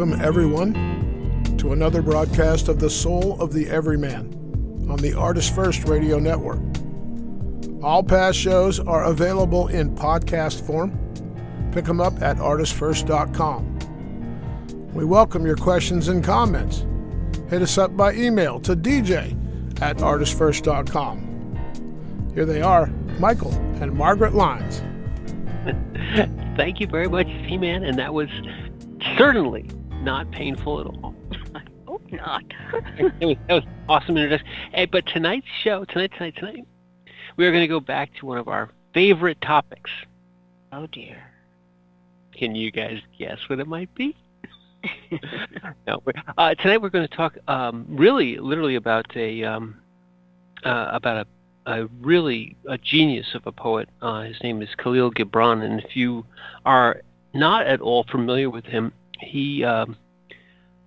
welcome everyone to another broadcast of The Soul of the Everyman on the Artist First Radio Network. All past shows are available in podcast form. Pick them up at artistfirst.com. We welcome your questions and comments. Hit us up by email to dj at artistfirst.com. Here they are, Michael and Margaret Lyons. Thank you very much, C-Man, and that was certainly not painful at all. I hope not. that, was, that was awesome introduction. Hey, but tonight's show, tonight, tonight, tonight, we are going to go back to one of our favorite topics. Oh dear. Can you guys guess what it might be? no, uh, tonight we're going to talk um, really, literally about a um, uh, about a, a really a genius of a poet. Uh, his name is Kahlil Gibran, and if you are not at all familiar with him, he um,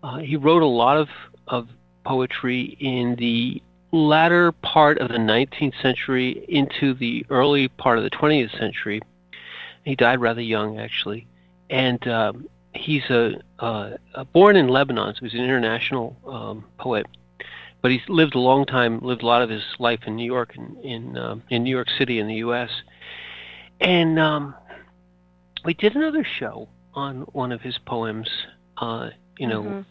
uh, he wrote a lot of of poetry in the latter part of the 19th century into the early part of the 20th century. He died rather young, actually, and um, he's a, uh, born in Lebanon, so he's an international um, poet. But he's lived a long time, lived a lot of his life in New York, in in, uh, in New York City, in the U.S. And um, we did another show on one of his poems, uh, you know, mm-hmm.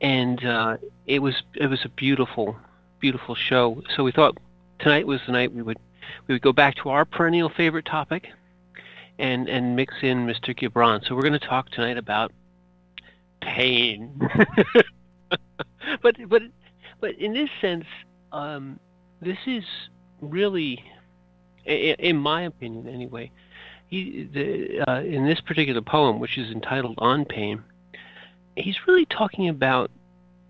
and uh, it was it was a beautiful, beautiful show. So we thought tonight was the night we would we would go back to our perennial favorite topic, and and mix in Mr. Gibran. So we're going to talk tonight about pain. but but but in this sense, um, this is really, in my opinion, anyway. He, the, uh, in this particular poem, which is entitled "On Pain," he's really talking about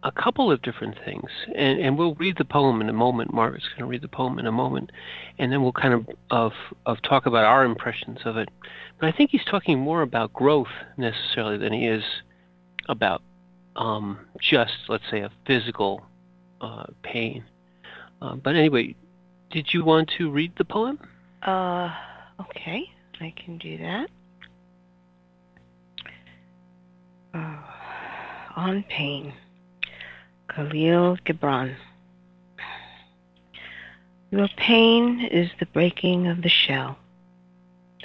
a couple of different things, and, and we'll read the poem in a moment. Margaret's going to read the poem in a moment, and then we'll kind of, of of talk about our impressions of it. But I think he's talking more about growth necessarily than he is about um, just, let's say, a physical uh, pain. Uh, but anyway, did you want to read the poem? Uh, okay, I can do that. Uh, on pain. Kahlil Gibran. Your pain is the breaking of the shell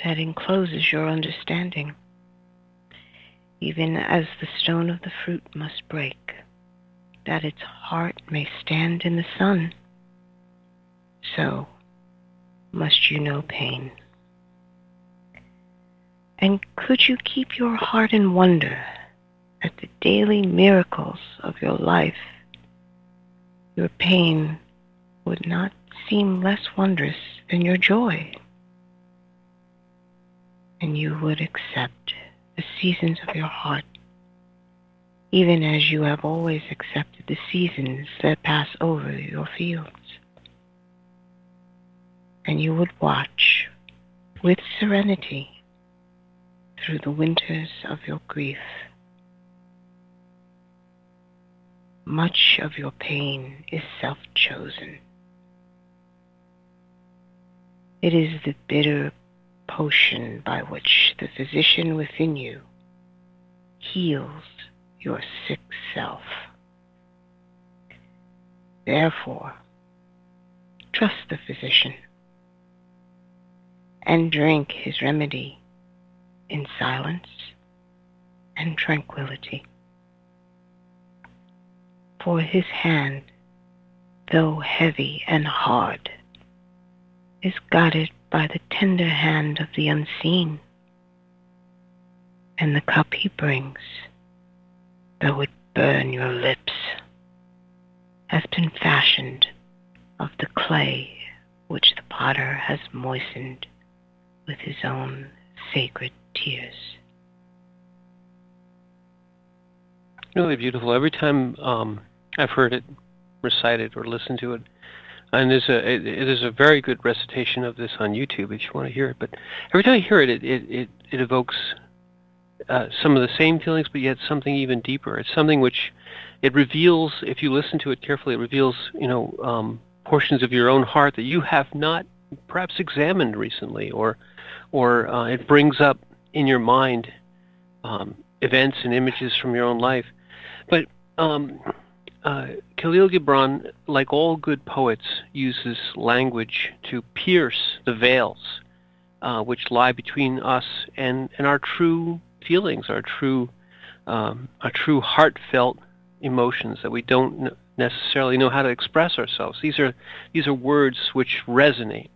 that encloses your understanding, even as the stone of the fruit must break, that its heart may stand in the sun. So must you know pain. And could you keep your heart in wonder at the daily miracles of your life your pain would not seem less wondrous than your joy. And you would accept the seasons of your heart, even as you have always accepted the seasons that pass over your fields. And you would watch with serenity through the winters of your grief Much of your pain is self chosen. It is the bitter potion by which the physician within you heals your sick self. Therefore, trust the physician and drink his remedy in silence and tranquility for his hand, though heavy and hard, is guided by the tender hand of the unseen. And the cup he brings, though it burn your lips, has been fashioned of the clay which the potter has moistened with his own sacred tears. Really beautiful. Every time um, I've heard it recited or listened to it. And there's a it, it is a very good recitation of this on YouTube if you want to hear it. But every time I hear it, it it it, it evokes uh, some of the same feelings, but yet something even deeper. It's something which it reveals, if you listen to it carefully, it reveals you know um, portions of your own heart that you have not perhaps examined recently, or or uh, it brings up in your mind um, events and images from your own life. But um, uh, Kahlil Gibran, like all good poets, uses language to pierce the veils uh, which lie between us and, and our true feelings, our true, um, our true heartfelt emotions that we don't necessarily know how to express ourselves. These are these are words which resonate,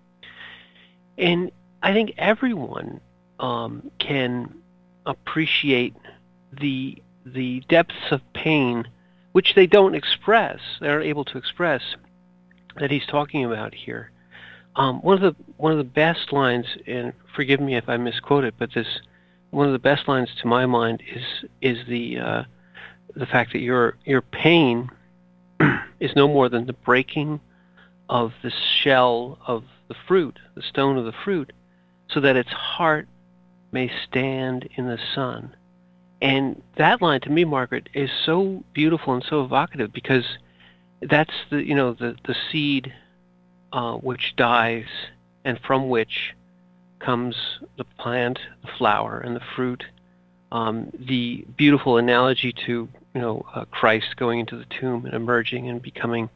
and I think everyone um, can appreciate the the depths of pain which they don't express, they're able to express, that he's talking about here. Um, one of the one of the best lines, and forgive me if I misquote it, but this one of the best lines to my mind is is the uh, the fact that your your pain is no more than the breaking of the shell of the fruit, the stone of the fruit, so that its heart may stand in the sun. And that line to me, Margaret, is so beautiful and so evocative because that's the you know the the seed uh, which dies and from which comes the plant, the flower, and the fruit. Um, the beautiful analogy to you know uh, Christ going into the tomb and emerging and becoming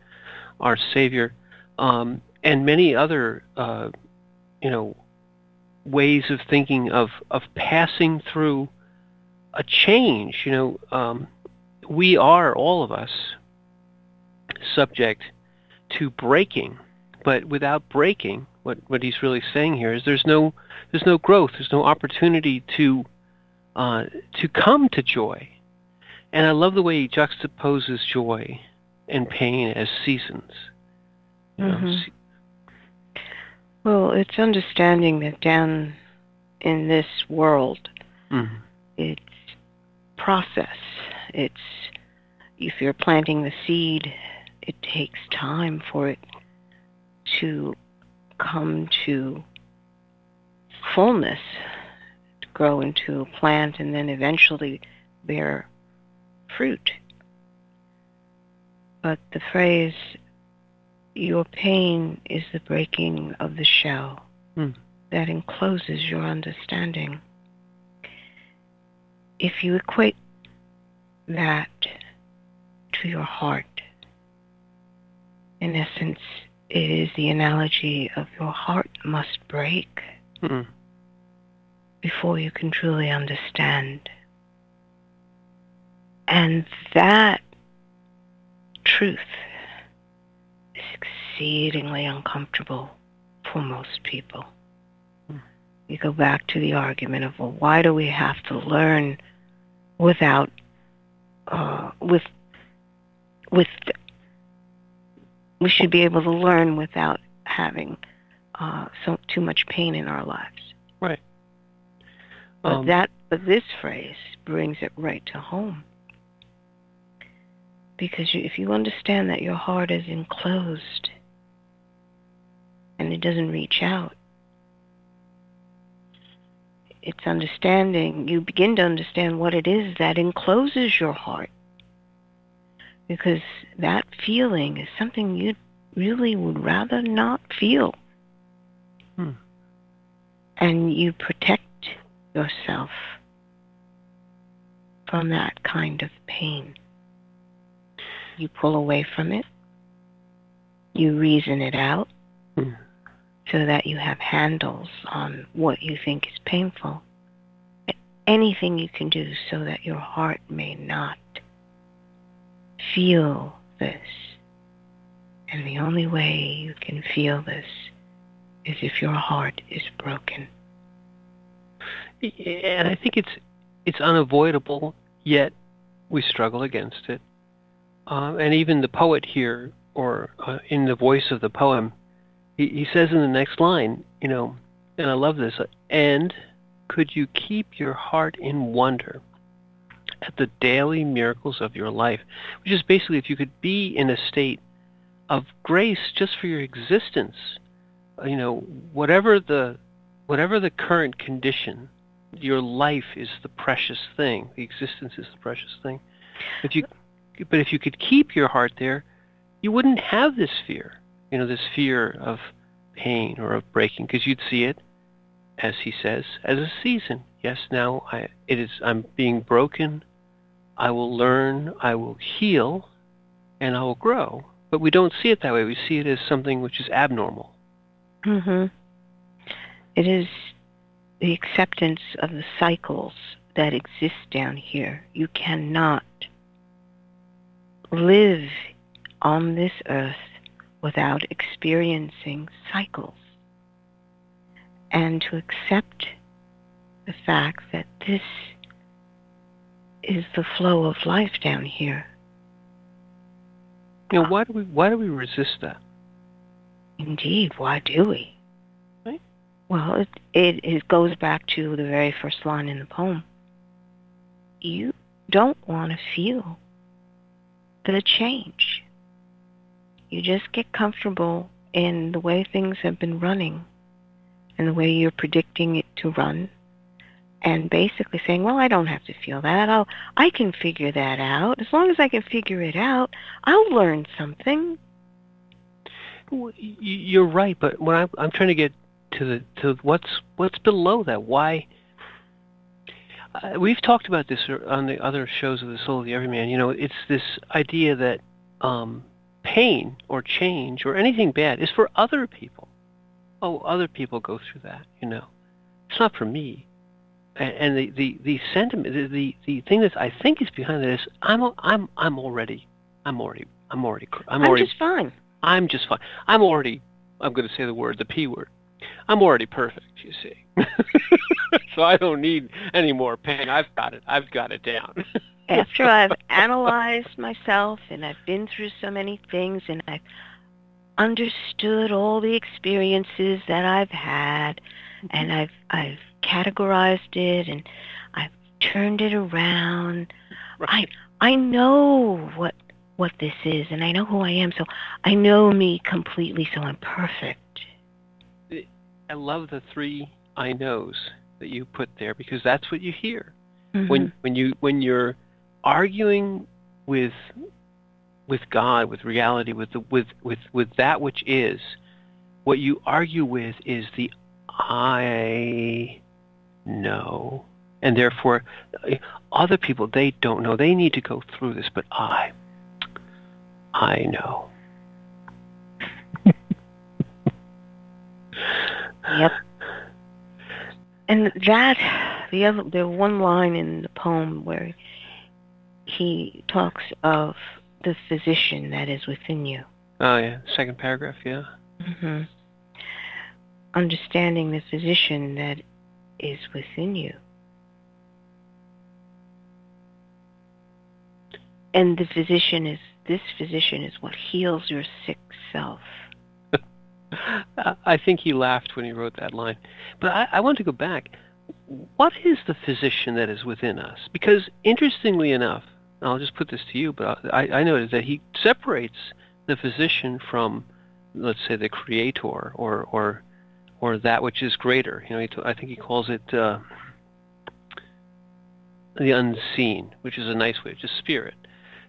our Savior, um, and many other uh, you know ways of thinking of of passing through a change. You know, um, we are all of us subject to breaking, but without breaking, what what he's really saying here is there's no there's no growth, there's no opportunity to uh, to come to joy. And I love the way he juxtaposes joy and pain as seasons. Mm-hmm. Well, it's understanding that down in this world, mm-hmm. it's process. It's if you're planting the seed, it takes time for it to come to fullness, to grow into a plant, and then eventually bear fruit. But the phrase, your pain is the breaking of the shell mm. that encloses your understanding if you equate that to your heart, in essence, it is the analogy of your heart must break mm before you can truly understand. And that truth exceedingly uncomfortable for most people. Mm. You go back to the argument of, well, why do we have to learn without uh, with with we should be able to learn without having uh, so too much pain in our lives. Right. But um, that but this phrase brings it right to home. Because you, if you understand that your heart is enclosed and it doesn't reach out, it's understanding, you begin to understand what it is that encloses your heart. Because that feeling is something you really would rather not feel. Hmm. And you protect yourself from that kind of pain. You pull away from it. You reason it out. Hmm so that you have handles on what you think is painful. Anything you can do so that your heart may not feel this. And the only way you can feel this is if your heart is broken. And I think it's it's unavoidable, yet we struggle against it. Um, and even the poet here, or uh, in the voice of the poem, he, he says in the next line, you know, and I love this, and could you keep your heart in wonder at the daily miracles of your life? Which is basically if you could be in a state of grace just for your existence, you know, whatever the whatever the current condition, your life is the precious thing. The existence is the precious thing. If you, but if you could keep your heart there, you wouldn't have this fear you know, this fear of pain or of breaking, because you'd see it as he says, as a season. Yes, now I, it is. I'm being broken. I will learn. I will heal, and I will grow. But we don't see it that way. We see it as something which is abnormal. Mm-hmm. It is the acceptance of the cycles that exist down here. You cannot live on this earth without experiencing cycles. And to accept the fact that this is the flow of life down here. You know, why do we why do we resist that? Indeed, why do we? Right. Well, it, it it goes back to the very first line in the poem. You don't want to feel the change. You just get comfortable in the way things have been running and the way you're predicting it to run and basically saying, "Well, I don't have to feel that. I'll I can figure that out. As long as I can figure it out, I'll learn something." You're right, but when I'm, I'm trying to get to the to what's what's below that. Why? Uh, we've talked about this on the other shows of the Soul of the Everyman. You know, it's this idea that um, pain or change or anything bad is for other people. Oh, other people go through that. You know, it's not for me. And, and the, the, the sentiment, the, the the thing that I think is behind it is I'm I'm, I'm already I'm already I'm already I'm I'm already just fine. I'm just fine. I'm already, I'm going to say the word, the P word. I'm already perfect, you see. so I don't need any more pain. I've got it. I've got it down. After I've analyzed myself and I've been through so many things and I've understood all the experiences that I've had and I've I've categorized it and I've turned it around. I I know what what this is and I know who I am so I know me completely so I'm perfect. I love the three I knows that you put there because that's what you hear Mhm. when when you when you're arguing with with God, with reality, with the with with with that which is. What you argue with is the I know, and therefore other people they don't know. They need to go through this, but I, I know. Yep. And that the other the one line in the poem where he talks of the physician that is within you. Oh yeah, second paragraph. Yeah. hmm Understanding the physician that is within you. And the physician is this physician is what heals your sick self. I think he laughed when he wrote that line. But I, I want to go back. What is the physician that is within us? Because interestingly enough, I'll just put this to you, but I, I noticed that he separates the physician from, let's say, the creator or or or that which is greater. You know, he I think he calls it uh, the unseen, which is a nice way, just spirit.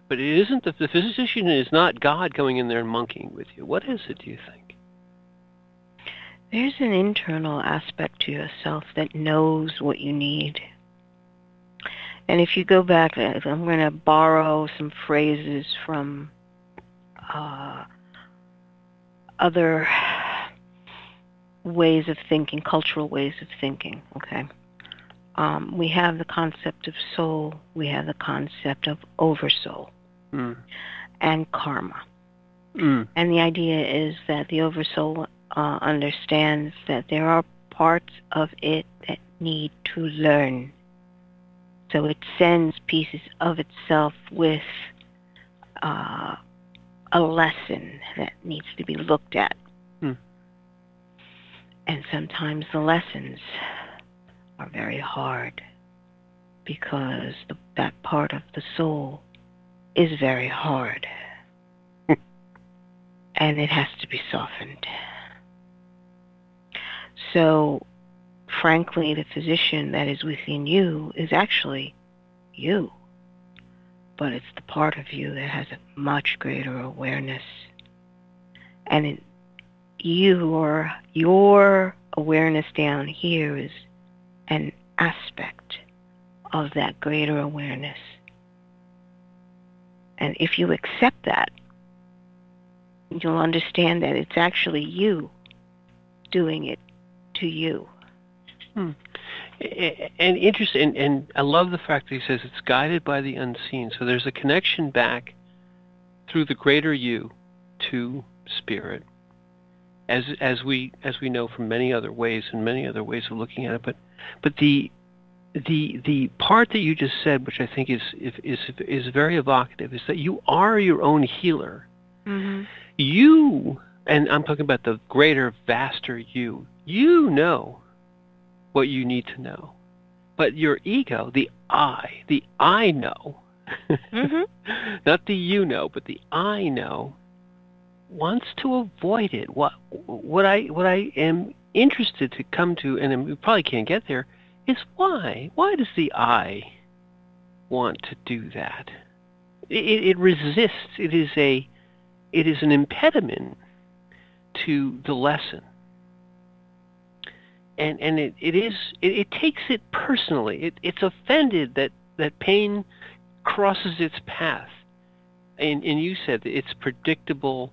But it isn't the, the physician is not God going in there and monkeying with you. What is it? Do you think? There's an internal aspect to yourself that knows what you need. And if you go back, I'm going to borrow some phrases from uh, other ways of thinking, cultural ways of thinking, okay? Um, we have the concept of soul, we have the concept of oversoul Mm. and karma. Mm. And the idea is that the oversoul uh, understands that there are parts of it that need to learn. So it sends pieces of itself with uh, a lesson that needs to be looked at. Hmm. And sometimes the lessons are very hard because the, that part of the soul is very hard and it has to be softened. So, frankly, the physician that is within you is actually you, but it's the part of you that has a much greater awareness. And it, your your awareness down here is an aspect of that greater awareness. And if you accept that, you'll understand that it's actually you doing it to you. Hmm. And interesting, and, and I love the fact that he says it's guided by the unseen. So there's a connection back through the greater you to spirit, as as we as we know from many other ways and many other ways of looking at it. But but the the the part that you just said, which I think is is is very evocative, is that you are your own healer. Mm-hmm. You, and I'm talking about the greater, vaster you. You know what you need to know, but your ego, the I, the I know, mm-hmm. not the you know, but the I know, wants to avoid it. What what I what I am interested to come to, and we probably can't get there is why? Why does the I want to do that? It, it resists. It is a it is an impediment to the lesson. And and it, it is it, it takes it personally. It, it's offended that, that pain crosses its path. And and you said it's predictable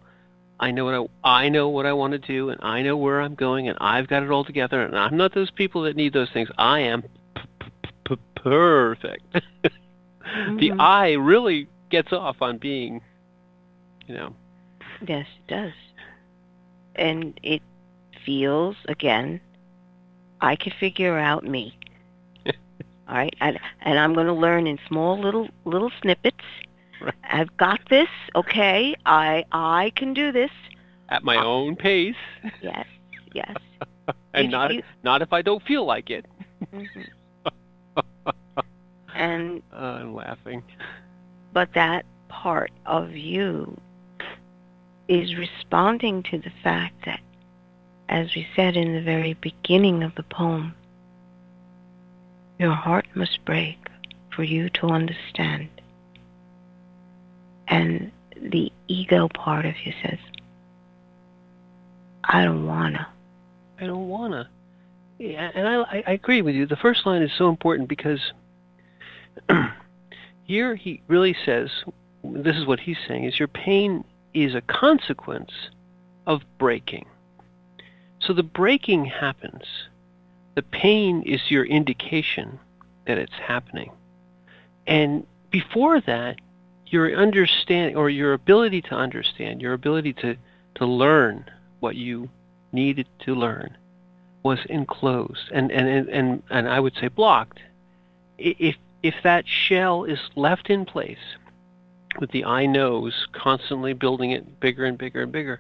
I know what I, I know what I want to do, and I know where I'm going, and I've got it all together. And I'm not those people that need those things. I am perfect. mm-hmm. The I really gets off on being, you know. Yes, it does, and it feels again. I can figure out me. all right, and, and I'm going to learn in small little little snippets Right. I've got this. Okay, I I can do this at my uh, own pace. Yes, yes. and you, not you, not if I don't feel like it. Mm-hmm. and uh, I'm laughing. But that part of you is responding to the fact that, as we said in the very beginning of the poem, your heart must break for you to understand. And the ego part of you says, I don't wanna. I don't wanna. Yeah, and I, I agree with you. The first line is so important because here he really says, this is what he's saying, is your pain is a consequence of breaking. So the breaking happens. The pain is your indication that it's happening. And before that, your understand or your ability to understand, your ability to, to learn what you needed to learn was enclosed and, and, and, and I would say blocked. If, if that shell is left in place with the I knows constantly building it bigger and bigger and bigger,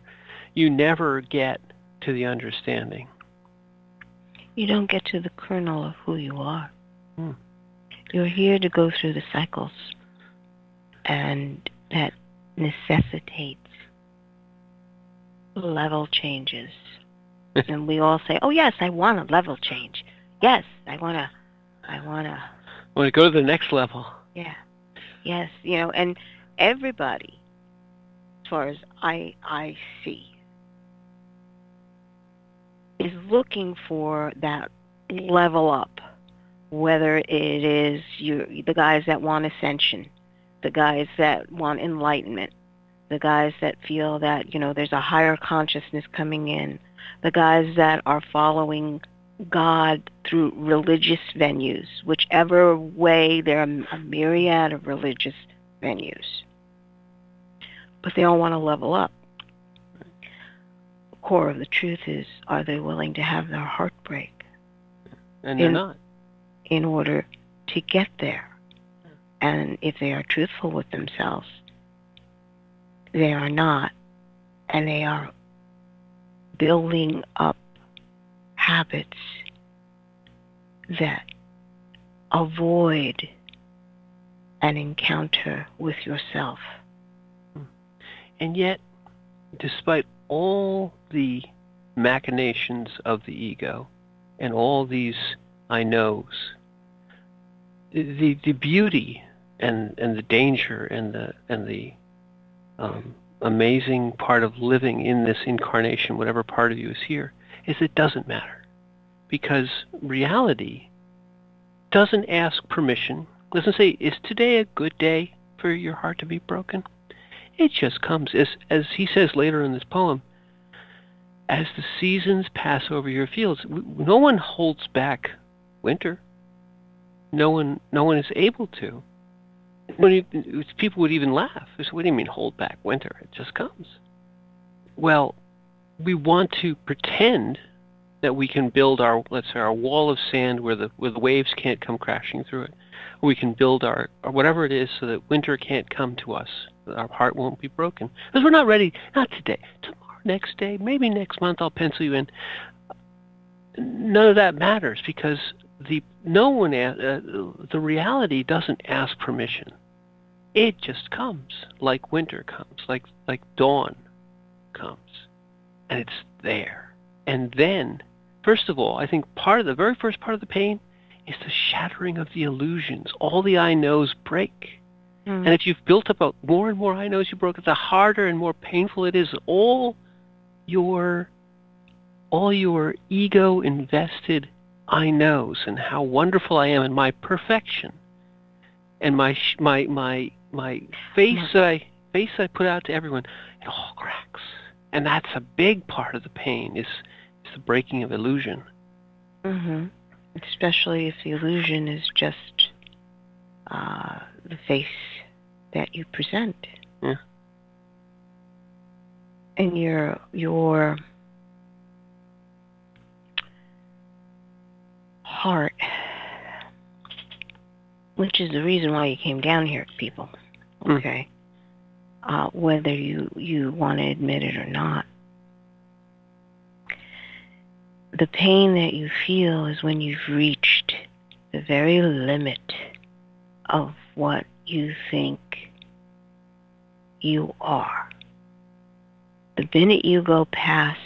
you never get to the understanding. You don't get to the kernel of who you are. Hmm. You're here to go through the cycles and that necessitates level changes. and we all say, "Oh yes, I want a level change. Yes, I want to I want to want to go to the next level." Yeah. Yes, you know, and everybody as far as I I see is looking for that level up whether it is you the guys that want ascension the guys that want enlightenment, the guys that feel that, you know, there's a higher consciousness coming in, the guys that are following God through religious venues, whichever way there are a myriad of religious venues. But they all want to level up. Core of the truth is, are they willing to have their heart break? And they're in, not. In order to get there. And if they are truthful with themselves, they are not. And they are building up habits that avoid an encounter with yourself. And yet, despite all the machinations of the ego and all these I knows, the the beauty and and the danger and the and the um, amazing part of living in this incarnation, whatever part of you is here, is it doesn't matter. Because reality doesn't ask permission, doesn't say, is today a good day for your heart to be broken? It just comes. As, as he says later in this poem, as the seasons pass over your fields, no one holds back winter. No one, no one is able to. People would even laugh. They say, "What do you mean hold back winter? It just comes." Well, we want to pretend that we can build our, let's say, our wall of sand where the where the waves can't come crashing through it. We can build our, or whatever it is, so that winter can't come to us. Our heart won't be broken because we're not ready. Not today. Tomorrow next day, maybe next month I'll pencil you in. None of that matters because the no one uh, the reality doesn't ask permission. It just comes like winter comes, like like dawn comes, and it's there. And then, first of all, I think part of the very first part of the pain is the shattering of the illusions. All the I knows break. Mm. And if you've built up a, more and more I knows you broke, the harder and more painful it is. All your all your ego invested I knows and how wonderful I am and my perfection and my my my my face that I face I put out to everyone it all cracks and that's a big part of the pain is is the breaking of illusion. Mhm. Especially if the illusion is just uh, the face that you present. Yeah and your your heart, which is the reason why you came down here, people. Hmm. Okay, mm. uh, whether you you want to admit it or not, the pain that you feel is when you've reached the very limit of what you think you are the minute you go past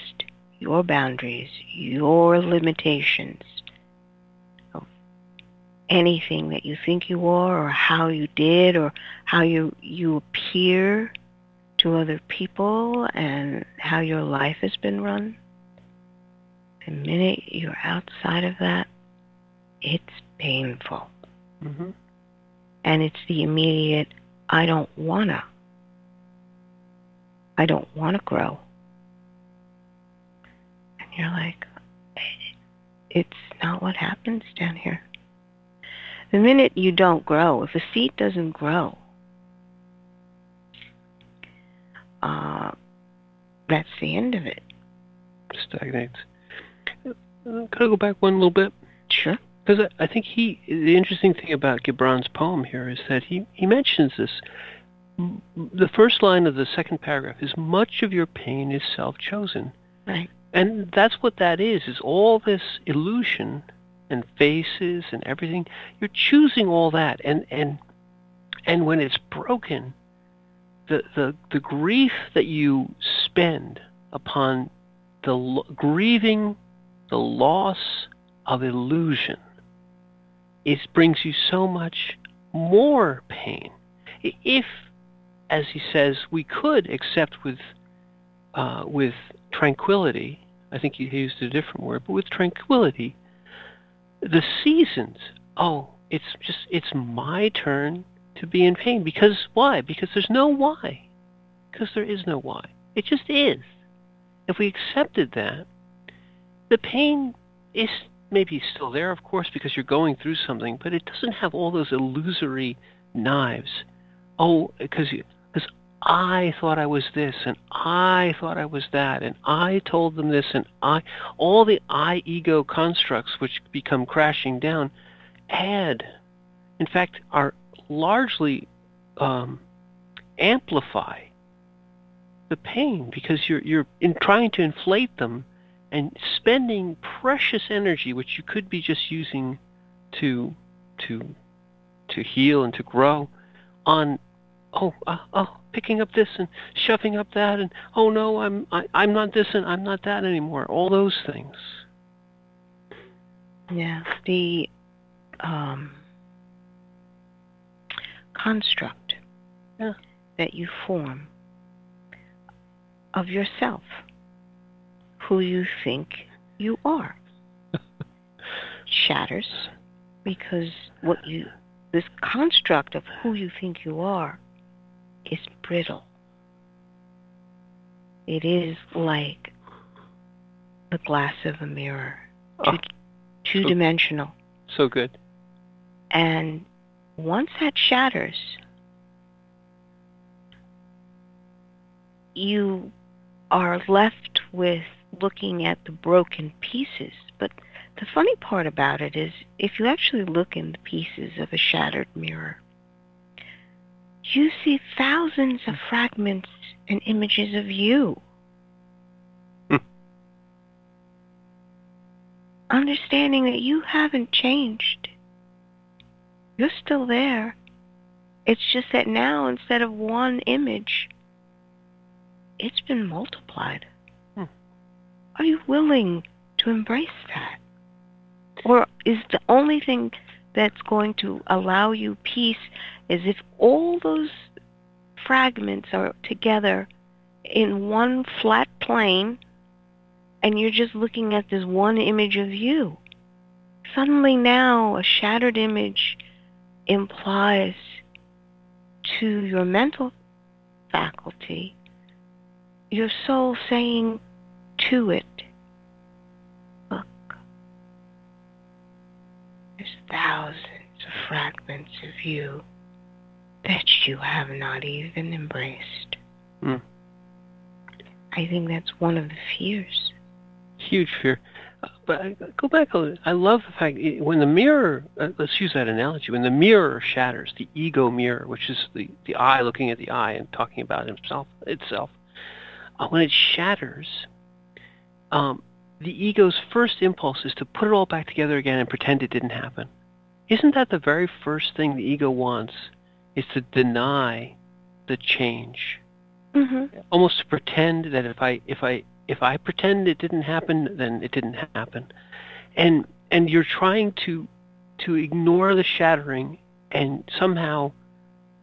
your boundaries, your limitations of anything that you think you are or how you did or how you, you appear to other people and how your life has been run, the minute you're outside of that, it's painful. Mm-hmm. And it's the immediate, I don't wanna. I don't want to grow. And you're like, it's not what happens down here. The minute you don't grow, if a seed doesn't grow, uh, that's the end of it. Stagnates. Can I go back one little bit? Sure. Because I, I think he, the interesting thing about Gibran's poem here is that he, he mentions this the first line of the second paragraph is much of your pain is self-chosen. Right. And that's what that is, is all this illusion and faces and everything. You're choosing all that. And, and, and when it's broken, the, the, the grief that you spend upon the lo- grieving the loss of illusion, it brings you so much more pain. If as he says, we could accept with uh, with tranquility. I think he used a different word, but with tranquility, the seasons. Oh, it's just it's my turn to be in pain because why? Because there's no why. Because there is no why. It just is. If we accepted that, the pain is maybe still there, of course, because you're going through something, but it doesn't have all those illusory knives. Oh, because because I thought I was this and I thought I was that and I told them this and I all the I ego constructs which become crashing down add in fact are largely um, amplify the pain because you're you're in trying to inflate them and spending precious energy which you could be just using to to to heal and to grow on oh, uh, oh, picking up this and shoving up that, and oh no, I'm I, I'm not this and I'm not that anymore. All those things. Yeah, the um, construct yeah. that you form of yourself, who you think you are. Shatters because what you, this construct of who you think you are, is brittle. It is like the glass of a mirror, Oh, two dimensional. so good. And once that shatters, you are left with looking at the broken pieces. But the funny part about it is if you actually look in the pieces of a shattered mirror, you see thousands of fragments and images of you. Hmm. Understanding that you haven't changed. You're still there. It's just that now instead of one image, it's been multiplied. Hmm. Are you willing to embrace that? Or is the only thing that's going to allow you peace is if all those fragments are together in one flat plane and you're just looking at this one image of you? Suddenly now a shattered image implies to your mental faculty your soul saying to it, look, there's thousands of fragments of you that you have not even embraced. Hmm. I think that's one of the fears. Huge fear. Uh, But I, go back a little. I love the fact it- when the mirror. Uh, let's use that analogy. When the mirror shatters, the ego mirror, which is the the eye looking at the eye and talking about himself itself. Uh, when it shatters, um, the ego's first impulse is to put it all back together again and pretend it didn't happen. Isn't that the very first thing the ego wants? Is to deny the change Mm-hmm. almost to pretend that if I if I if I pretend it didn't happen, then it didn't happen, and and you're trying to to ignore the shattering and somehow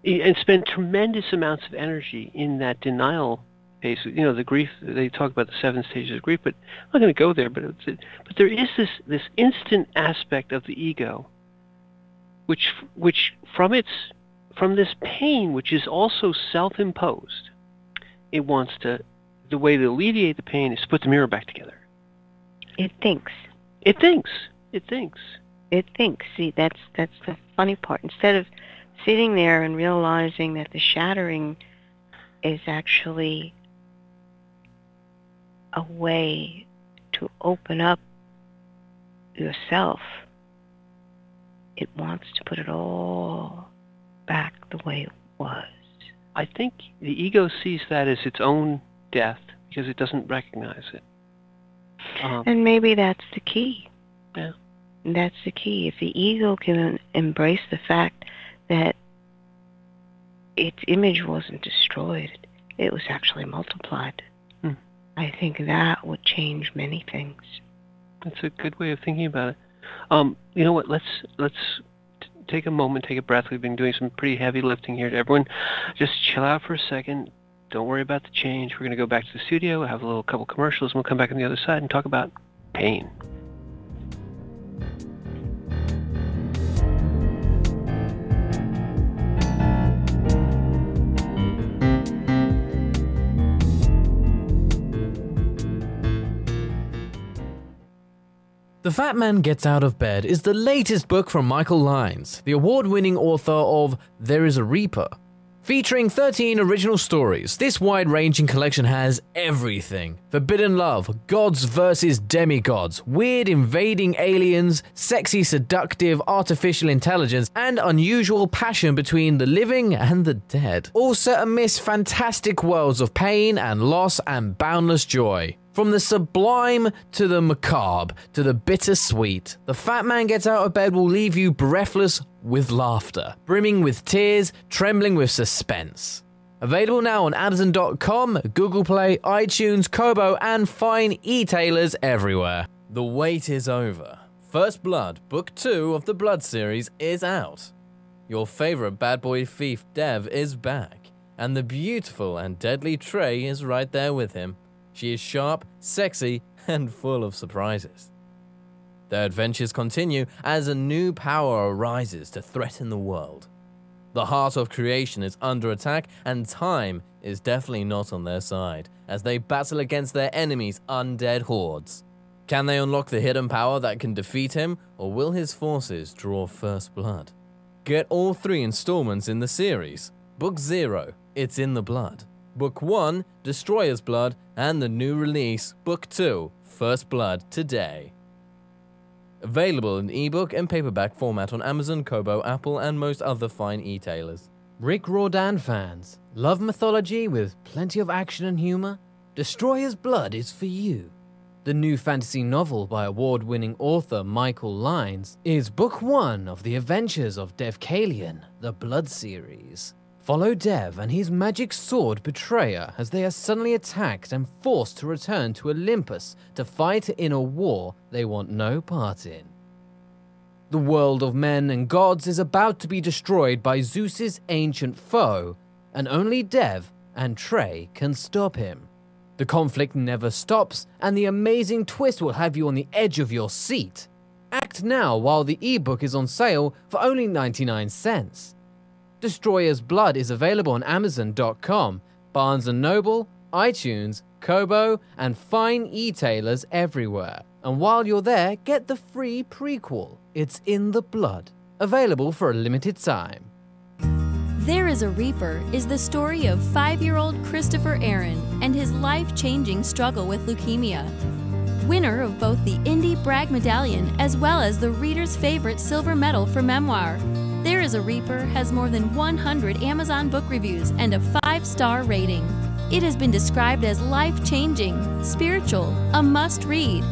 and spend tremendous amounts of energy in that denial phase. You know, the grief. They talk about the seven stages of grief, but I'm not going to go there. But it's, but there is this this instant aspect of the ego, which which from its from this pain, which is also self-imposed, it wants to. The way to alleviate the pain is to put the mirror back together. It thinks. It thinks. It thinks. It thinks. See, that's that's the funny part. Instead of sitting there and realizing that the shattering is actually a way to open up yourself, it wants to put it all back the way it was. I think the ego sees that as its own death because it doesn't recognize it. Um, And maybe that's the key. Yeah. That's the key. If the ego can embrace the fact that its image wasn't destroyed, it was actually multiplied. Hmm. I think that would change many things. That's a good way of thinking about it. Um, you know what? Let's let's take a moment, take a breath. We've been doing some pretty heavy lifting here. Everyone, just chill out for a second. Don't worry about the change. We're going to go back to the studio, have a little couple commercials, and we'll come back on the other side and talk about pain. The Fat Man Gets Out of Bed is the latest book from Michael Lyons, the award winning author of There is a Reaper. Featuring 13 original stories, this wide ranging collection has everything forbidden love, gods versus demigods, weird invading aliens, sexy seductive artificial intelligence, and unusual passion between the living and the dead. All set amidst fantastic worlds of pain and loss and boundless joy. From the sublime to the macabre to the bittersweet, the fat man gets out of bed will leave you breathless with laughter, brimming with tears, trembling with suspense. Available now on Amazon.com, Google Play, iTunes, Kobo, and fine e-tailers everywhere. The wait is over. First Blood, Book 2 of the Blood series is out. Your favorite bad boy thief, Dev, is back. and the beautiful and deadly Trey is right there with him. She is sharp, sexy, and full of surprises. Their adventures continue as a new power arises to threaten the world. The heart of creation is under attack, and time is definitely not on their side as they battle against their enemies' undead hordes. Can they unlock the hidden power that can defeat him, or will his forces draw first blood? Get all three installments in the series Book 0, It's in the Blood, Book 1, Destroyer's Blood, and the new release, Book 2, First Blood, today. Available in ebook and paperback format on Amazon, Kobo, Apple, and most other fine e-tailers. Rick Riordan fans, love mythology with plenty of action and humor? Destroyer's Blood is for you. The new fantasy novel by award winning author Michael Lyons is book one of the adventures of Deucalion, the Blood series. Follow Dev and his magic sword Betrayer as they are suddenly attacked and forced to return to Olympus to fight in a war they want no part in. The world of men and gods is about to be destroyed by Zeus's ancient foe, and only Dev and Trey can stop him. The conflict never stops, and the amazing twist will have you on the edge of your seat. Act now while the ebook is on sale for only 99 cents. Destroyer's Blood is available on Amazon.com, Barnes & Noble, iTunes, Kobo, and fine e-tailers everywhere. And while you're there, get the free prequel, It's in the Blood, available for a limited time. There is a Reaper is the story of five year old Christopher Aaron and his life changing struggle with leukemia. Winner of both the IndieBRAG Medallion as well as the reader's favorite silver medal for memoir. There is a Reaper has more than 100 Amazon book reviews and a five star rating. It has been described as life changing, spiritual, a must read.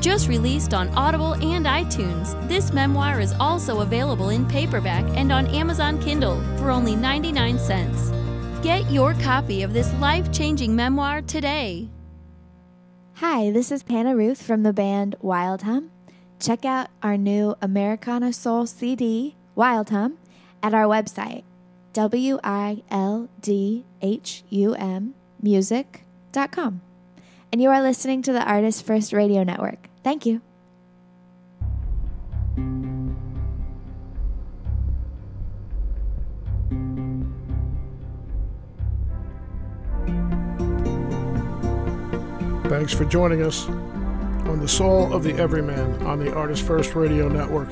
Just released on Audible and iTunes, this memoir is also available in paperback and on Amazon Kindle for only 99 cents. Get your copy of this life changing memoir today. Hi, this is Hannah Ruth from the band Wild Hum. Check out our new Americana Soul CD, Wild Hum, at our website, W I L D H U M music.com. And you are listening to the Artist First Radio Network. Thank you. Thanks for joining us on the Soul of the Everyman on the Artist First Radio Network.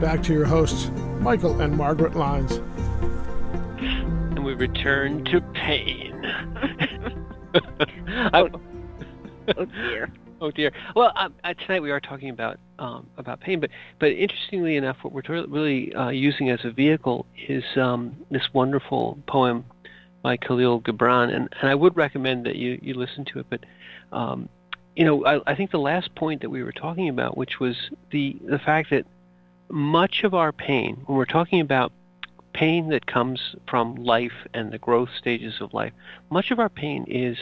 Back to your hosts, Michael and Margaret Lyons. And we return to pain. oh, oh dear. Oh dear. Well, uh, tonight we are talking about um, about pain, but but interestingly enough, what we're really uh, using as a vehicle is um, this wonderful poem by Kahlil Gibran, and, and I would recommend that you you listen to it. But um, you know, I, I think the last point that we were talking about, which was the the fact that much of our pain, when we're talking about pain that comes from life and the growth stages of life, much of our pain is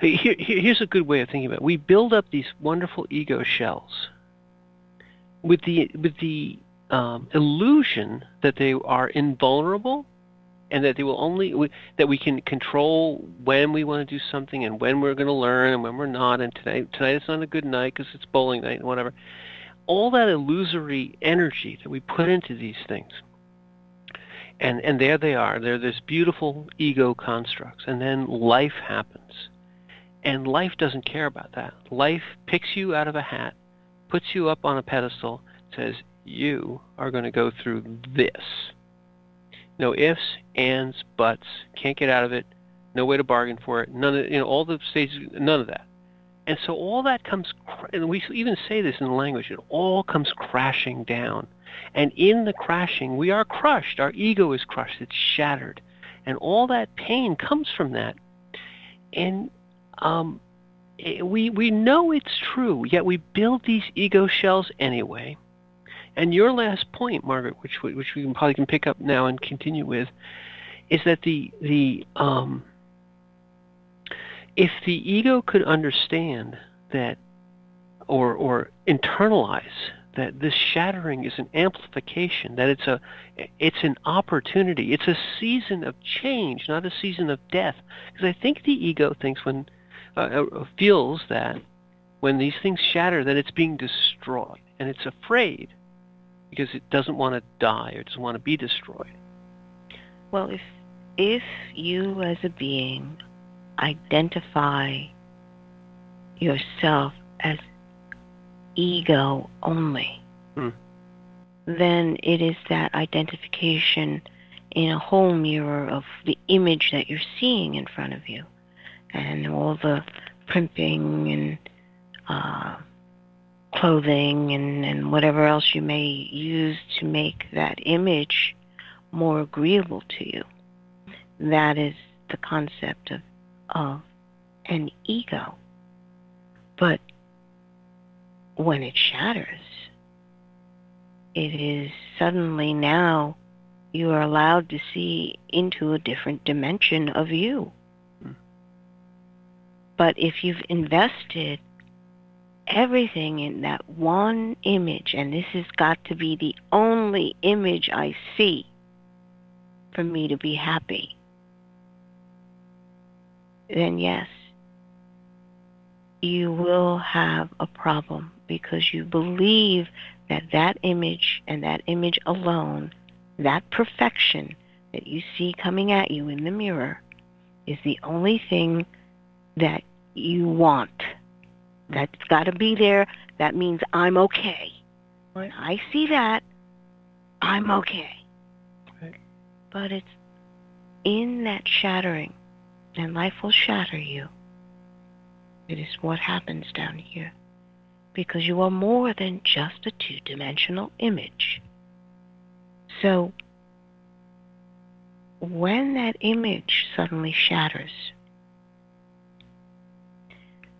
here, here's a good way of thinking about it. We build up these wonderful ego shells with the with the um, illusion that they are invulnerable and that they will only we, that we can control when we want to do something and when we're going to learn and when we're not. And tonight tonight is not a good night because it's bowling night and whatever. All that illusory energy that we put into these things. And, and there they are. They're this beautiful ego constructs. And then life happens and life doesn't care about that. Life picks you out of a hat, puts you up on a pedestal, says, you are going to go through this. No ifs, ands, buts, can't get out of it, no way to bargain for it, none of, you know, all the stages, none of that. And so all that comes, and we even say this in the language, it all comes crashing down. And in the crashing, we are crushed. Our ego is crushed. It's shattered. And all that pain comes from that. And um, eh, we we know it's true, yet we build these ego shells anyway. And your last point, Margaret, which which we can probably can pick up now and continue with, is that the the um, if the ego could understand that, or or internalize that this shattering is an amplification, that it's a it's an opportunity. It's a season of change, not a season of death. Because I think the ego thinks when uh, uh, feels that when these things shatter, that it's being destroyed, and it's afraid because it doesn't want to die or doesn't want to be destroyed. Well, if if you as a being identify yourself as ego only, Hmm. then it is that identification in a whole mirror of the image that you're seeing in front of you and all the primping and uh, clothing and, and whatever else you may use to make that image more agreeable to you. That is the concept of, of an ego. But when it shatters, it is suddenly now you are allowed to see into a different dimension of you. But if you've invested everything in that one image, and this has got to be the only image I see for me to be happy, then yes, you will have a problem because you believe that that image and that image alone, that perfection that you see coming at you in the mirror, is the only thing that you want. That's got to be there. That means I'm okay. When I see that, I'm okay. Right. But it's in that shattering, and life will shatter you. It is what happens down here. Because you are more than just a two dimensional image. So, when that image suddenly shatters,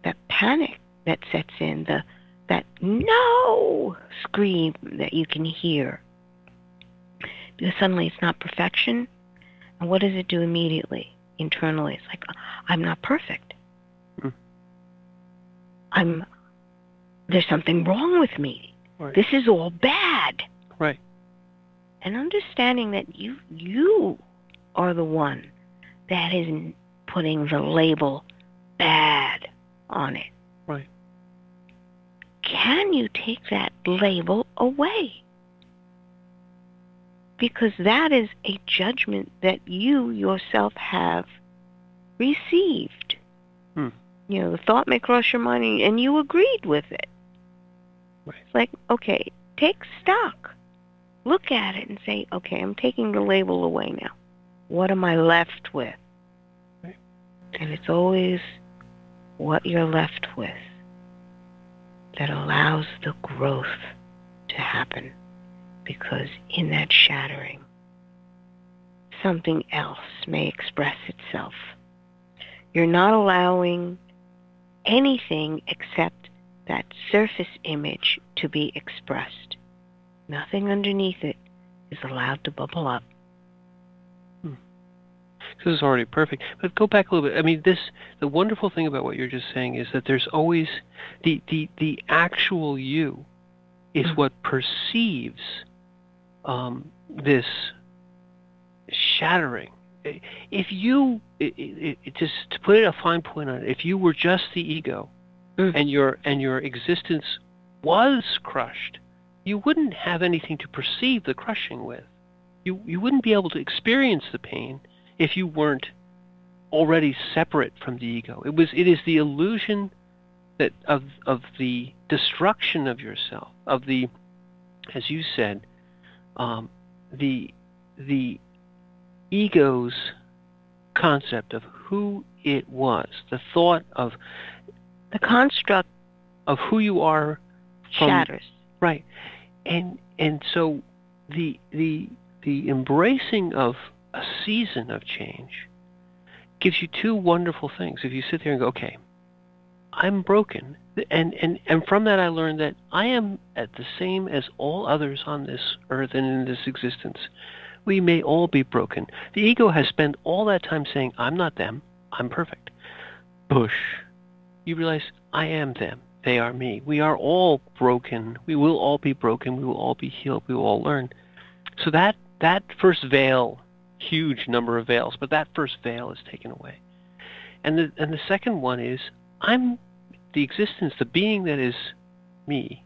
that panic that sets in, the that no scream that you can hear, because suddenly it's not perfection. And what does it do immediately internally? It's like I'm not perfect. Hmm. I'm there's something wrong with me. Right. This is all bad. Right. And understanding that you you are the one that is putting the label bad on it. Right. Can you take that label away? Because that is a judgment that you yourself have received. Hmm. You know, the thought may cross your mind and- you agreed with it. Right. It's like, okay, take stock. Look at it and say, okay, I'm taking the label away now. What am I left with? Right. And it's always what you're left with that allows the growth to happen. Because in that shattering, something else may express itself. You're not allowing anything except that surface image to be expressed. Nothing underneath it is allowed to bubble up. This is already perfect. But go back a little bit. I mean, this the wonderful thing about what you're just saying is that there's always the the the actual you is Mhm. what perceives um, this shattering. If you, it, it, it, just to put it a fine point on it, if you were just the ego, Mm. and your and your existence was crushed, you wouldn't have anything to perceive the crushing with. You you wouldn't be able to experience the pain if you weren't already separate from the ego. It was it is the illusion that of of the destruction of yourself, of the as you said, um, the the ego's concept of who it was, the thought of The construct of who you are from shatters. Right. And and so the the the embracing of a season of change gives you two wonderful things. If you sit there and go, okay, I'm broken, and and and from that I learned that I am at the same as all others on this earth and in this existence. We may all be broken. The ego has spent all that time saying, I'm not them, I'm perfect. Bush. You realize I am them. they are me. We are all broken. We will all be broken. We will all be healed. We will all learn. So that that first veil, huge number of veils, but that first veil is taken away. And the and the second one is I'm the existence, the being that is me,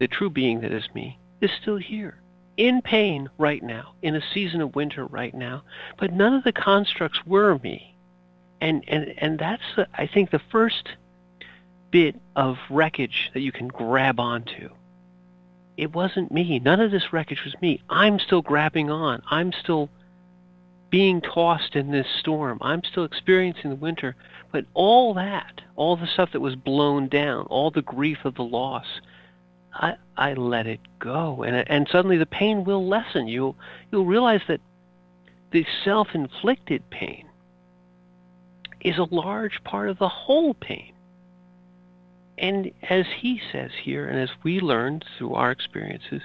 the true being that is me, is still here. In pain right now, in a season of winter right now, but none of the constructs were me. And and and that's I think the first bit of wreckage that you can grab onto. It wasn't me. None of this wreckage was me. I'm still grabbing on. I'm still being tossed in this storm. I'm still experiencing the winter. But all that, all the stuff that was blown down, all the grief of the loss, I, I let it go. And, and suddenly the pain will lessen. You'll, you'll realize that the self-inflicted pain is a large part of the whole pain. And as he says here, and as we learned through our experiences,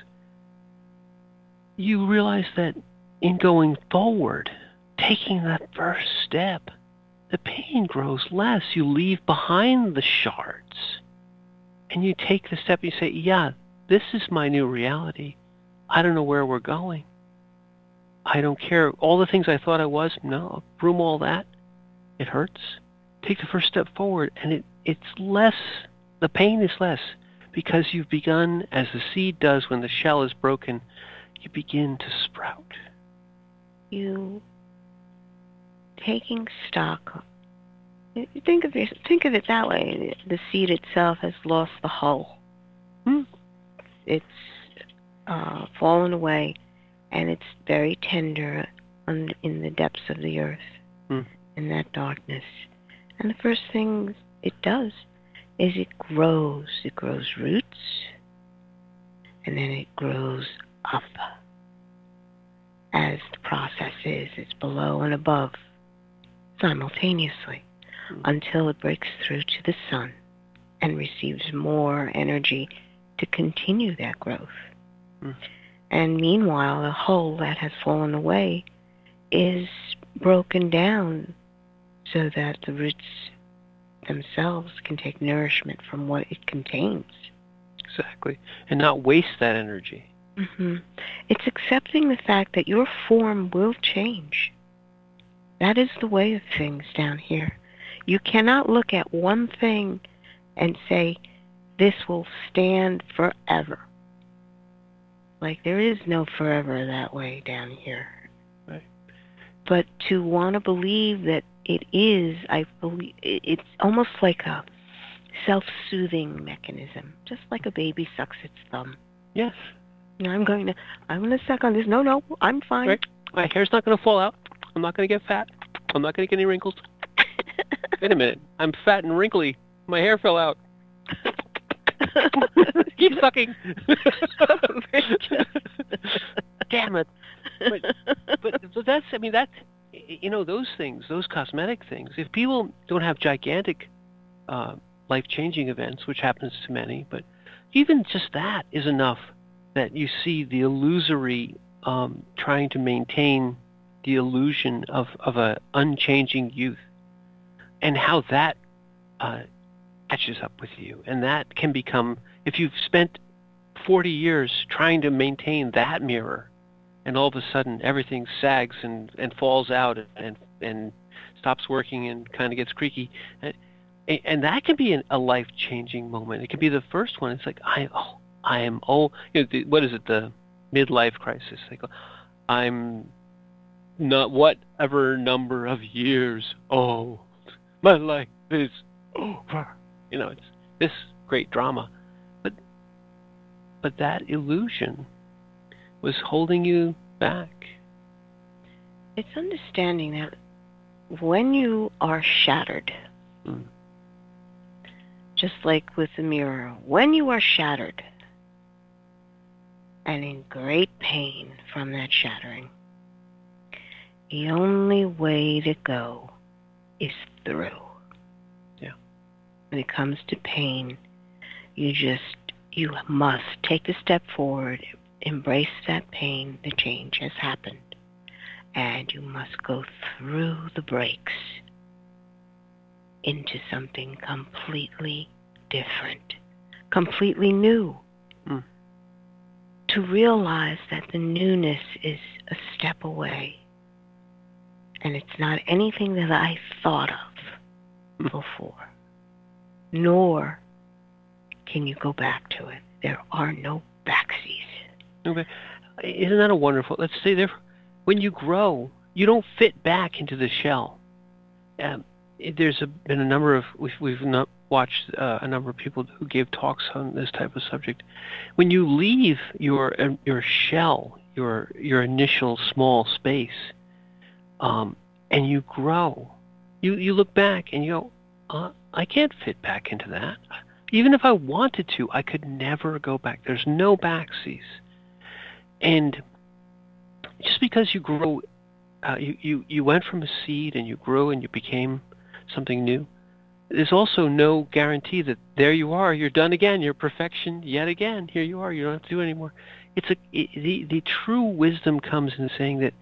you realize that in going forward, taking that first step, the pain grows less. You leave behind the shards. And you take the step and you say, yeah, this is my new reality. I don't know where we're going. I don't care. All the things I thought I was, no, broom all that. It hurts. Take the first step forward, and it, it's less the pain is less because you've begun, as the seed does when the shell is broken, you begin to sprout. You taking stock. Think of your, think of it that way. The seed itself has lost the hull. Hmm. It's uh, fallen away, and it's very tender on, in the depths of the earth, hmm. in that darkness. And the first thing it does is it grows. It grows roots, and then it grows up. As the process is, it's below and above simultaneously mm. until it breaks through to the sun and receives more energy to continue that growth. Mm. And meanwhile, the hull that has fallen away is broken down so that the roots themselves can take nourishment from what it contains. Exactly. And not waste that energy. Mm-hmm. It's accepting the fact that your form will change. That is the way of things down here. You cannot look at one thing and say, this will stand forever. Like there is no forever that way down here. Right. But to want to believe that it is, I believe, it's almost like a self-soothing mechanism, just like a baby sucks its thumb. Yes. I'm going to, I'm going to suck on this. No, no, I'm fine. Right. My hair's not going to fall out. I'm not going to get fat. I'm not going to get any wrinkles. Wait a minute. I'm fat and wrinkly. My hair fell out. Keep sucking. Damn it. But, but so that's, I mean, that's, you know, those things, those cosmetic things, if people don't have gigantic uh, life-changing events, which happens to many, but even just that is enough that you see the illusory um, trying to maintain the illusion of, of a unchanging youth and how that uh, catches up with you. And that can become, if you've spent 40 years trying to maintain that mirror, and all of a sudden everything sags and, and falls out and, and stops working and kind of gets creaky. And, and that can be an, a life-changing moment. It can be the first one. It's like, I, oh, I am, old. you know, the, what is it, the midlife crisis? Like, I'm not whatever number of years old. My life is over. You know, it's this great drama. But, but that illusion was holding you back? It's understanding that when you are shattered, mm. just like with the mirror, when you are shattered and in great pain from that shattering, the only way to go is through. Yeah. When it comes to pain, you just you must take the step forward, embrace that pain, the change has happened. And you must go through the breaks into something completely different, completely new. To realize that the newness is a step away and it's not anything that I thought of Mm. before, nor can you go back to it. There are no backsies. Okay. Isn't that a wonderful? Let's say there, when you grow, you don't fit back into the shell. Um, there's a, been a number of we've we've not watched uh, a number of people who gave talks on this type of subject. When you leave your uh, your shell, your your initial small space, um, and you grow, you you look back and you go, uh, I can't fit back into that. Even if I wanted to, I could never go back. There's no backsies. And just because you grow, uh, you, you, you went from a seed and you grew and you became something new, there's also no guarantee that there you are, you're done again, you're perfection yet again. Here you are, you don't have to do it anymore. It's a, it, the, the true wisdom comes in saying that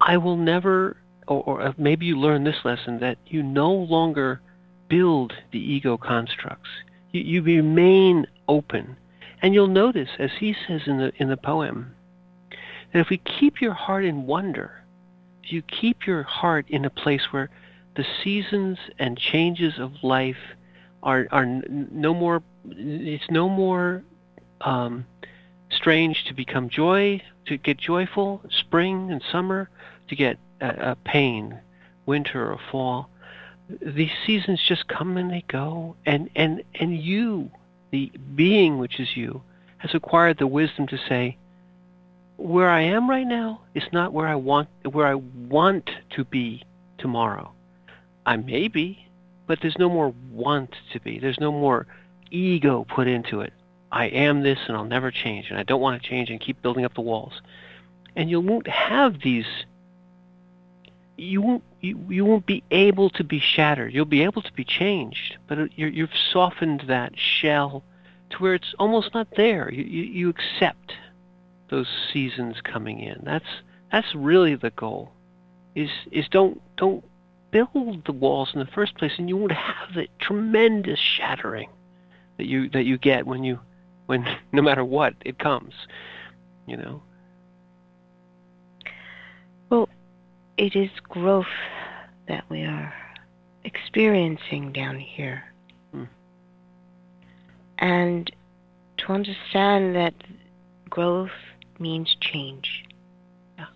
I will never, or, or uh, maybe you learn this lesson, that you no longer build the ego constructs. You, you remain open. And you'll notice, as he says in the, in the poem, that if we keep your heart in wonder, if you keep your heart in a place where the seasons and changes of life are, are no more, it's no more um, strange to become joy, to get joyful, spring and summer, to get uh, uh, pain, winter or fall. These seasons just come and they go, and, and, and you, the being which is you, has acquired the wisdom to say, where I am right now is not where I want where I want to be tomorrow. I may be, but there's no more want to be. There's no more ego put into it. I am this and I'll never change and I don't want to change and keep building up the walls. And you won't have these you won't you, you won't be able to be shattered. You'll be able to be changed, but you're, you've softened that shell to where it's almost not there. You, you you accept those seasons coming in. That's that's really the goal. Is is don't don't build the walls in the first place, and you won't have the tremendous shattering that you that you get when you when no matter what it comes. You know. Well, it is growth that we are experiencing down here. Hmm. And to understand that growth means change. Yeah.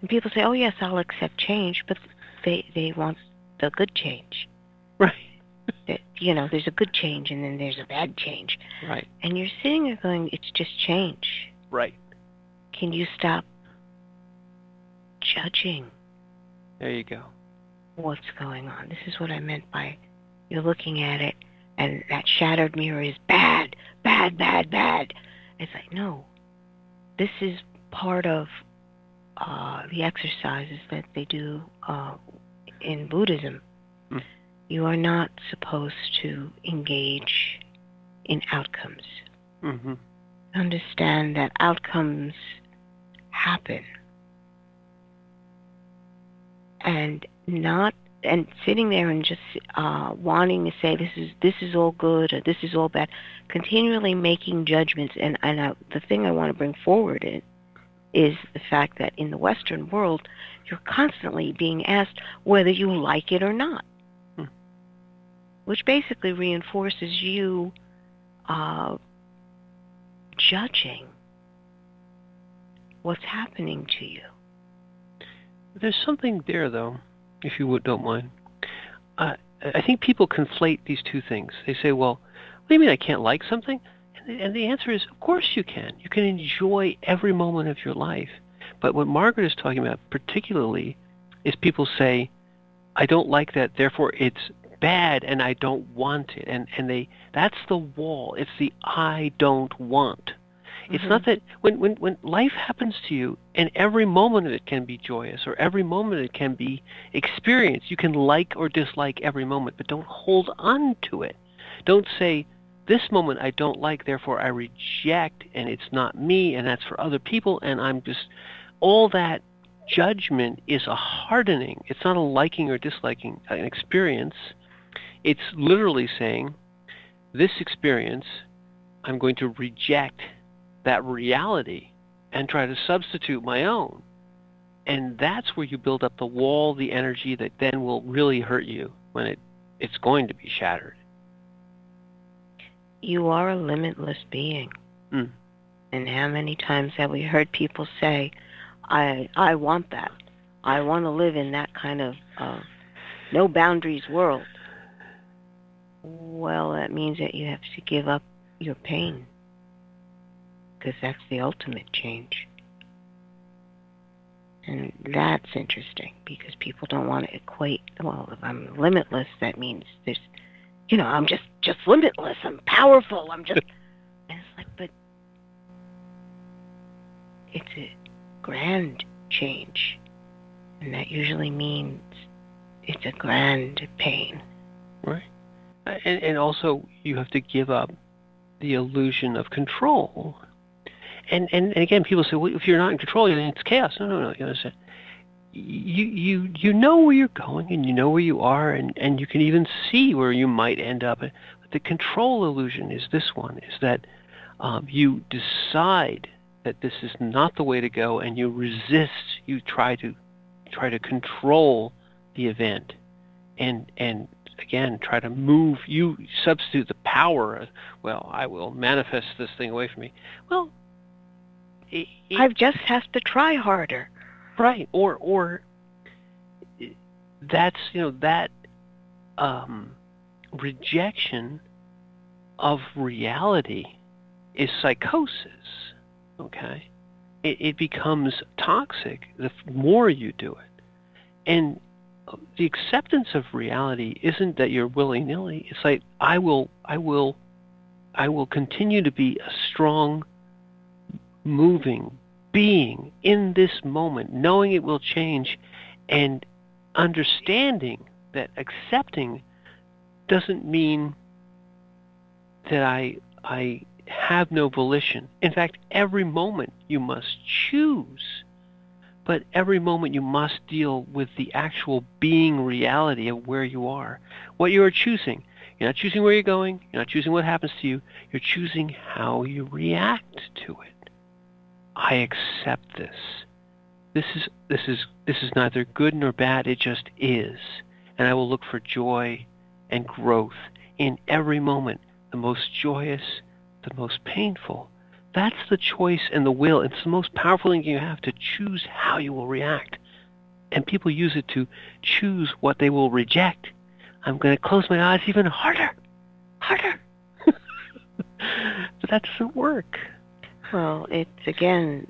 And people say, oh, yes, I'll accept change, but they, they want the good change. Right. That, you know, there's a good change and then there's a bad change. Right. And you're sitting there going, it's just change. Right. Can you stop judging? There you go. what's going on. This is what I meant by you're looking at it and that shattered mirror is bad, bad, bad, bad. It's like, no. This is part of uh, the exercises that they do uh, in Buddhism. Hmm. You are not supposed to engage in outcomes. hmm Understand that outcomes happen and not and sitting there and just uh, wanting to say this is this is all good or this is all bad, continually making judgments. And and I, the thing I want to bring forward in, is the fact that in the Western world, you're constantly being asked whether you like it or not, Hmm. which basically reinforces you uh, judging what's happening to you. There's something there, though, if you would, don't mind. Uh, I think people conflate these two things. They say, well, what do you mean I can't like something? And the, answer is, of course you can. You can enjoy every moment of your life. But what Margaret is talking about particularly is people say, I don't like that, therefore it's bad and I don't want it. And, and they that's the wall. It's the I don't want. It's Mhm. not that when, when, when life happens to you, and every moment of it can be joyous, or every moment it can be experienced. You can like or dislike every moment, but don't hold on to it. Don't say, this moment I don't like, therefore I reject, and it's not me, and that's for other people, and I'm just, all that judgment is a hardening. It's not a liking or disliking uh, an experience. It's literally saying, this experience, I'm going to reject that reality and try to substitute my own. And that's where you build up the wall, the energy that then will really hurt you when it, it's going to be shattered. You are a limitless being. Mm. And how many times have we heard people say, I I want that. I want to live in that kind of uh, no boundaries world. Well, that means that you have to give up your pain because that's the ultimate change. And that's interesting because people don't want to equate, well, if I'm limitless, that means there's, you know, I'm just, just limitless. I'm powerful. I'm just, and it's like, but it's a grand change. And that usually means it's a grand pain. Right. Uh, and, and also, you have to give up the illusion of control. And, and, and again, people say, well, if you're not in control, then it's chaos. No, no, no. You understand? You, you, you know where you're going and you know where you are and, and you can even see where you might end up. But the control illusion is this one, is that um, you decide that this is not the way to go and you resist, you try to try to control the event and and again try to move you substitute the power well i will manifest this thing away from me well it, it, i just have to try harder right or or that's you know that um, rejection of reality is psychosis okay it, it becomes toxic the more you do it. And the acceptance of reality isn't that you're willy nilly. It's like I will, I will, I will continue to be a strong, moving being in this moment, knowing it will change, and understanding that accepting doesn't mean that I I have no volition. In fact, every moment you must choose. But every moment you must deal with the actual being reality of where you are. What you are choosing. You're not choosing where you're going. You're not choosing what happens to you. You're choosing how you react to it. I accept this. This is this is this is neither good nor bad. It just is. And I will look for joy and growth in every moment. The most joyous the most painful. That's the choice and the will. It's the most powerful thing you have to choose how you will react. And people use it to choose what they will reject. I'm going to close my eyes even harder, harder. but that doesn't work. Well, it's again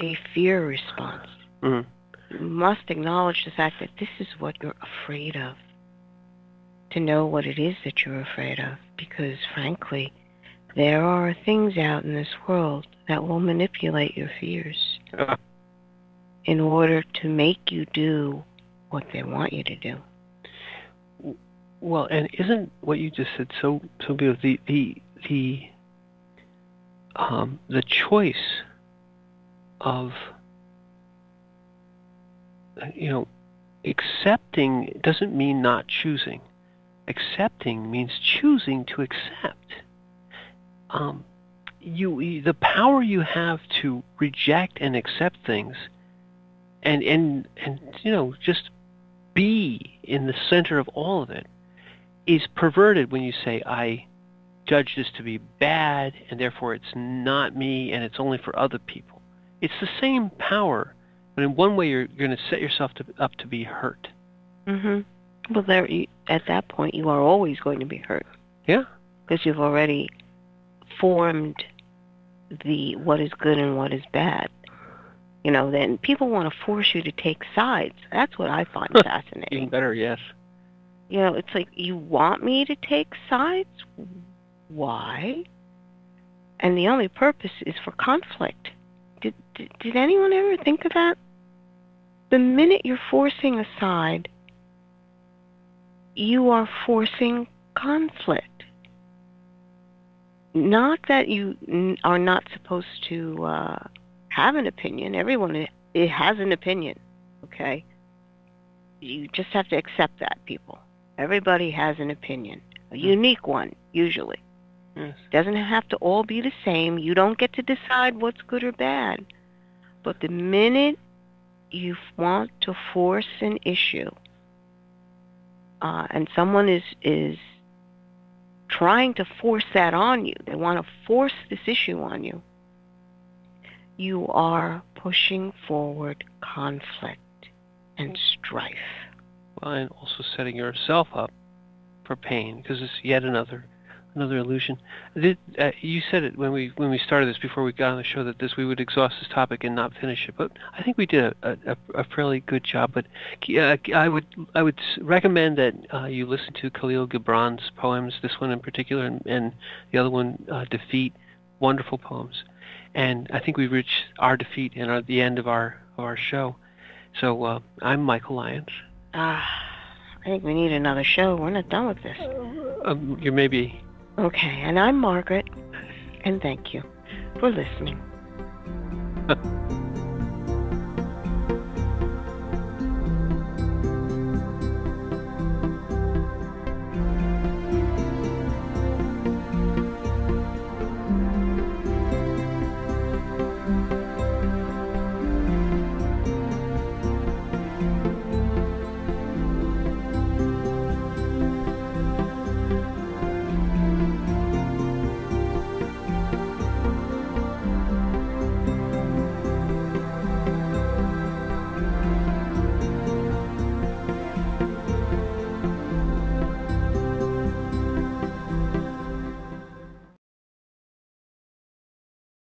a fear response. Mm-hmm. You must acknowledge the fact that this is what you're afraid of. To know what it is that you're afraid of, because frankly, there are things out in this world that will manipulate your fears in order to make you do what they want you to do. Well, and isn't what you just said so so beautiful? The the the um, the choice of you know accepting doesn't mean not choosing. Accepting means choosing to accept um, you the power you have to reject and accept things, and and and you know just be in the center of all of it, is perverted when you say I judge this to be bad and therefore it's not me and it's only for other people. It's the same power, but in one way you're, you're going to set yourself to, up to be hurt. Mhm. Well, there at that point you are always going to be hurt. Yeah. Because you've already formed the what is good and what is bad. You know, then people want to force you to take sides. That's what I find fascinating. Even better, yes. You know, it's like you want me to take sides? Why? And the only purpose is for conflict. Did, did, did anyone ever think of that? The minute you're forcing aside, you are forcing conflict not that you are not supposed to uh, have an opinion. Everyone it has an opinion, okay? You just have to accept that, people. Everybody has an opinion, a hmm. unique one, usually. Yes. Doesn't have to all be the same. You don't get to decide what's good or bad. But the minute you want to force an issue, uh, and someone is is trying to force that on you, they want to force this issue on you. You are pushing forward conflict and strife. Well, and also setting yourself up for pain because it's yet another another illusion. Did, uh, you said it when we when we started this before we got on the show that this we would exhaust this topic and not finish it, but I think we did a, a, a fairly good job. But uh, I would I would recommend that uh, you listen to Kahlil Gibran's poems, this one in particular, and, and the other one, uh, Defeat. Wonderful poems, and I think we've reached our defeat and are the end of our of our show. So uh, I'm Michael Lyons. Ah, I think we need another show. We're not done with this. Um, you may be Okay, and I'm Margaret, and thank you for listening.